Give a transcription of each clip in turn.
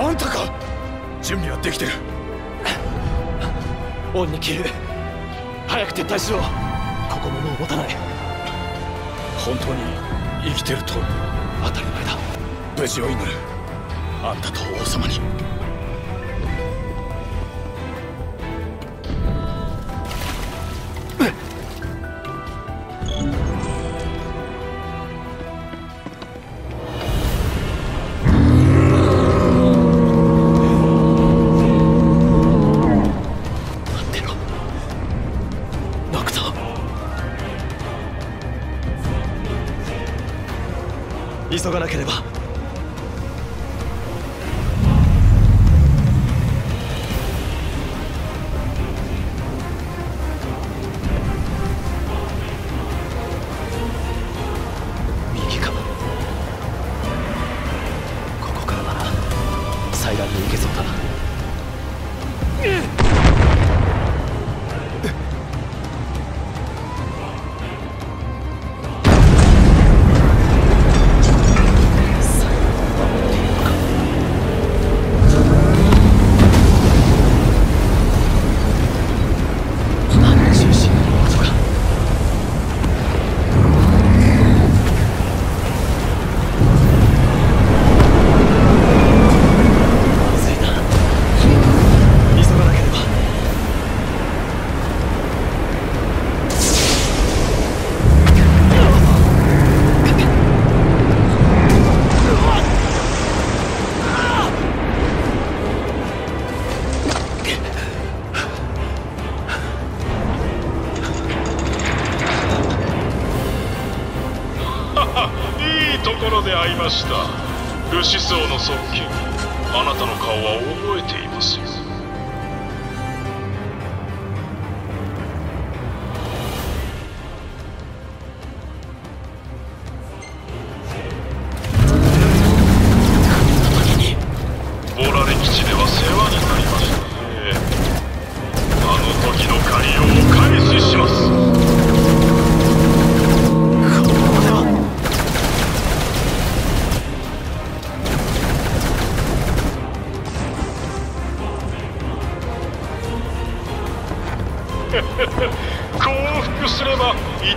あんたか。準備はできてる。恩に切る。早く撤退しろ。ここももう持たない。本当に生きてると当たり前だ。無事を祈る。あんたと王様に。急がなければ。右か。ここからなら祭壇に行けそうだ。なました。ルシス王の側近。あなたの顔は覚えていますよ。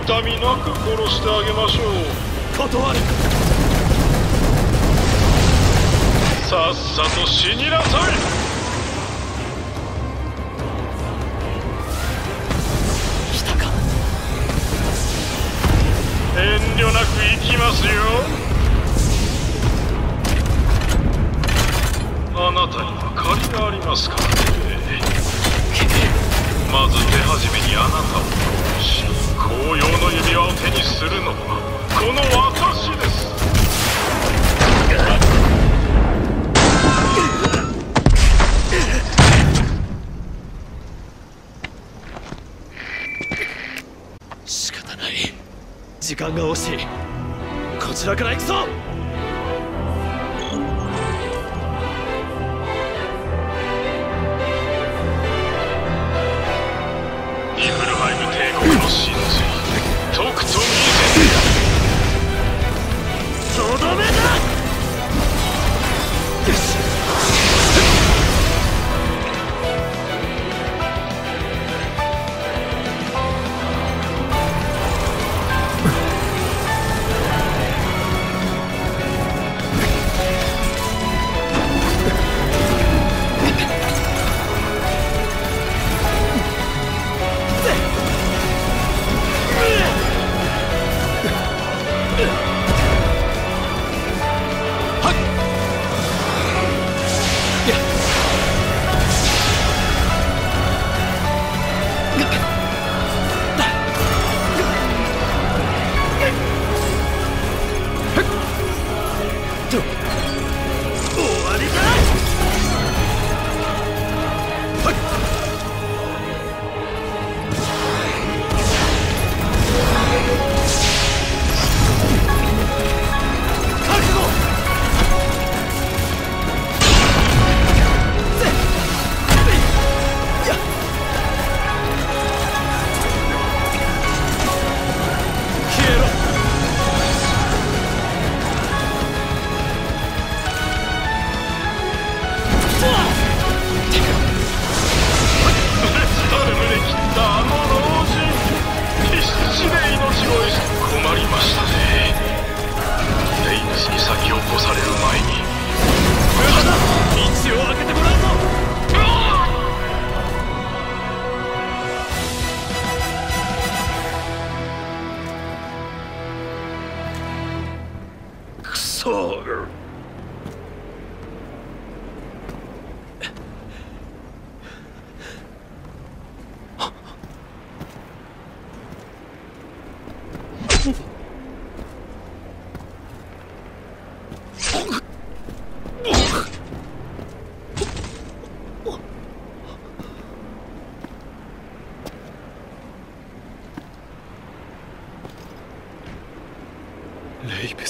痛みなく殺してあげましょう。断るさっさと死になさい。来たか。遠慮なく行きますよ。あなたには借りがありますからね。まず手始めにあなたを手にするのはこの私です。仕方ない。時間が惜しい。こちらから行くぞ。asshole. Ich bin